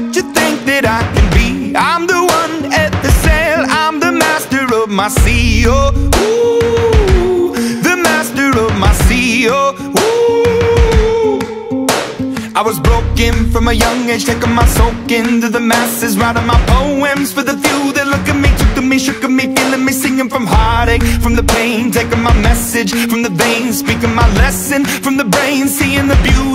what you think that I can be. I'm the one at the sail I'm the master of my sea Oh, ooh The master of my sea Oh, ooh. I was broken from a young age Taking my soak into the masses Writing my poems for the few that look at me Took to me, shook at me, feeling me Singing from heartache, from the pain Taking my message from the veins Speaking my lesson from the brain Seeing the beauty